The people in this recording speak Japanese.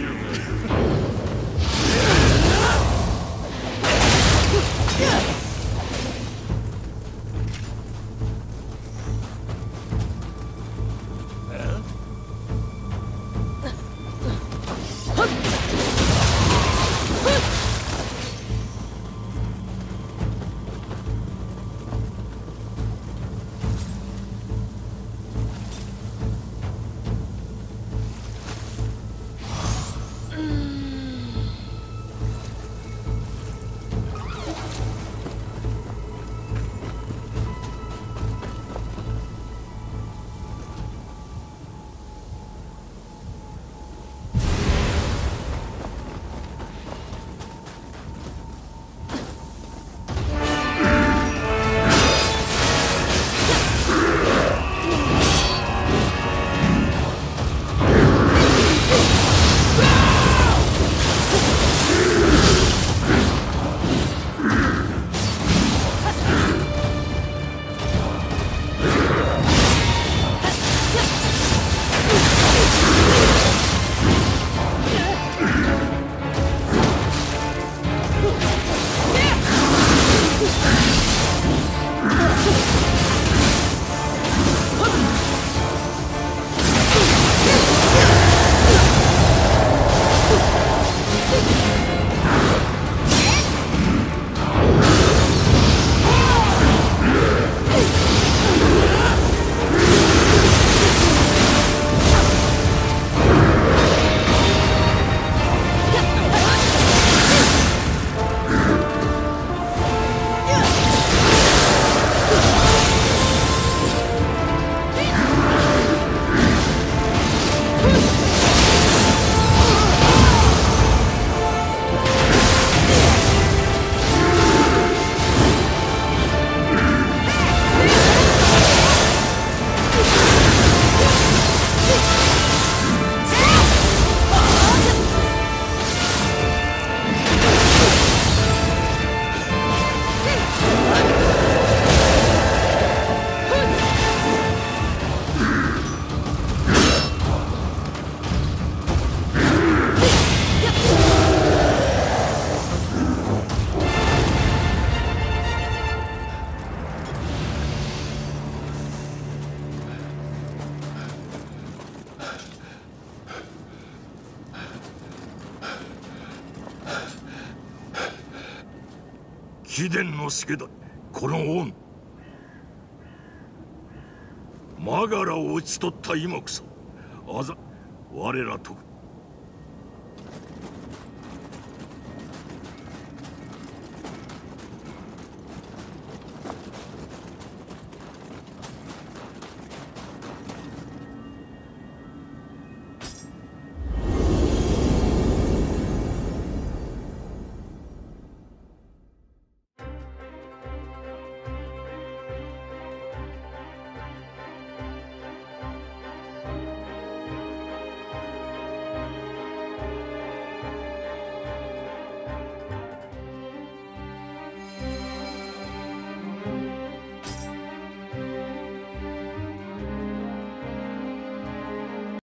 human. 貴殿の助だ。この恩。マガラを討ち取った今こそあざ我らと。